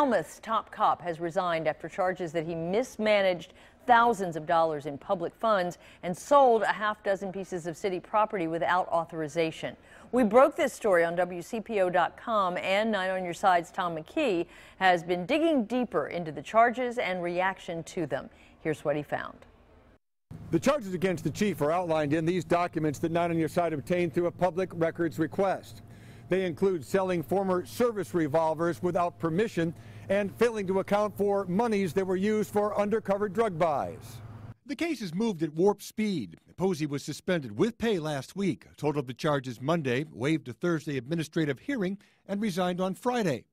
Falmouth's top cop has resigned after charges that he mismanaged thousands of dollars in public funds and sold a half dozen pieces of city property without authorization. We broke this story on WCPO.com and Nine on Your Side's Tom McKee has been digging deeper into the charges and reaction to them. Here's what he found. The charges against the chief are outlined in these documents that Nine on Your Side obtained through a public records request. They include selling former service revolvers without permission and failing to account for monies that were used for undercover drug buys. The case has moved at warp speed. Posey was suspended with pay last week, told of the charges Monday, waived a Thursday administrative hearing, and resigned on Friday.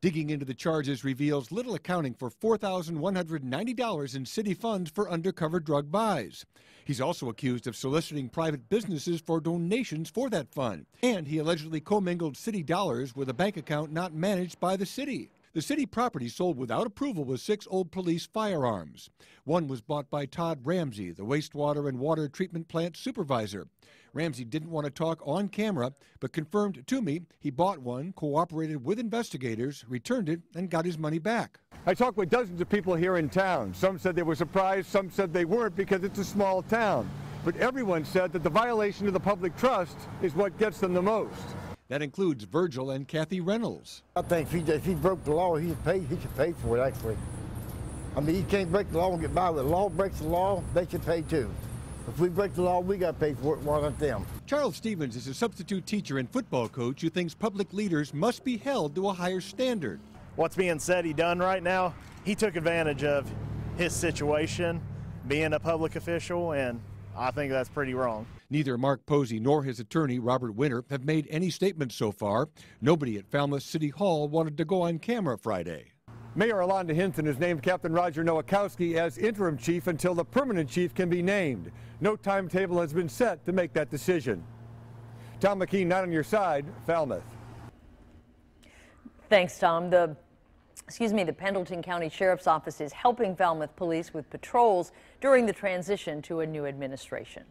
Digging into the charges reveals little accounting for $4,190 in city funds for undercover drug buys. He's also accused of soliciting private businesses for donations for that fund, and he allegedly commingled city dollars with a bank account not managed by the city. The city property sold without approval was six old police firearms. One was bought by Todd Ramsey, the wastewater and water treatment plant supervisor. Ramsey didn't want to talk on camera, but confirmed to me he bought one, cooperated with investigators, returned it, and got his money back. I talked with dozens of people here in town. Some said they were surprised, some said they weren't because it's a small town. But everyone said that the violation of the public trust is what gets them the most. That includes Virgil and Kathy Reynolds. I think if he, if he broke the law, he should pay. He should pay for it. Actually, I mean, he can't break the law and get by with it. The law breaks the law, they should pay too. If we break the law, we got to pay for it. Why not them? Charles Stevens is a substitute teacher and football coach who thinks public leaders must be held to a higher standard. What's being said he done right now, he took advantage of his situation, being a public official, and I think that's pretty wrong. Neither Mark Posey nor his attorney, Robert Winter, have made any statements so far. Nobody at Falmouth City Hall wanted to go on camera Friday. Mayor Alonda Hinton has named Captain Roger Nowakowski as interim chief until the permanent chief can be named. No timetable has been set to make that decision. Tom McKee, Nine on your side, Falmouth. Thanks, Tom. The excuse me, the Pendleton County Sheriff's Office is helping Falmouth police with patrols during the transition to a new administration.